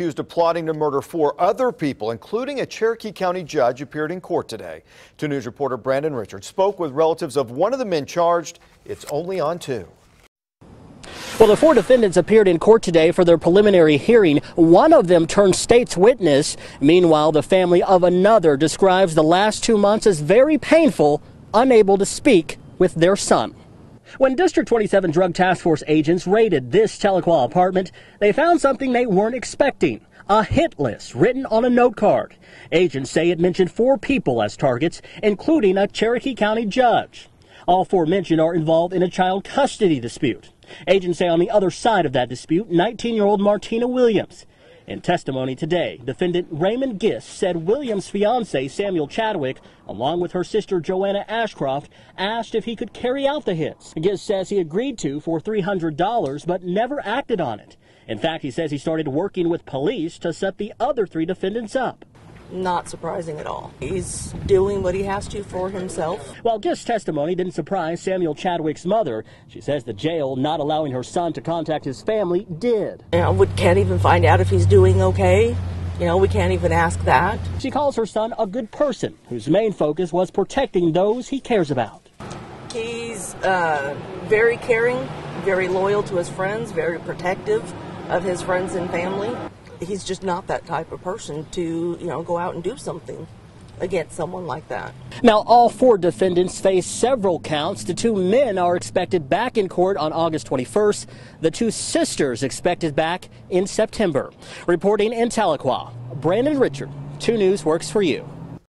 accused of plotting to murder four other people, including a Cherokee County judge, appeared in court today. 2 News reporter Brandon Richards spoke with relatives of one of the men charged. It's only on two. Well, the four defendants appeared in court today for their preliminary hearing. One of them turned state's witness. Meanwhile, the family of another describes the last two months as very painful, unable to speak with their son. When District 27 Drug Task Force agents raided this Tahlequah apartment, they found something they weren't expecting a hit list written on a note card. Agents say it mentioned four people as targets, including a Cherokee County judge. All four mentioned are involved in a child custody dispute. Agents say on the other side of that dispute, 19 year old Martina Williams. In testimony today, defendant Raymond Giss said Williams' fiance Samuel Chadwick, along with her sister Joanna Ashcroft, asked if he could carry out the hits. Giss says he agreed to for $300 but never acted on it. In fact, he says he started working with police to set the other three defendants up not surprising at all. He's doing what he has to for himself. While Gist's testimony didn't surprise Samuel Chadwick's mother, she says the jail not allowing her son to contact his family did. You know, we can't even find out if he's doing okay. You know, we can't even ask that. She calls her son a good person whose main focus was protecting those he cares about. He's uh, very caring, very loyal to his friends, very protective of his friends and family he's just not that type of person to, you know, go out and do something against someone like that. Now, all four defendants face several counts. The two men are expected back in court on August 21st. The two sisters expected back in September. Reporting in Tahlequah, Brandon Richard, 2 News works for you.